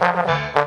Música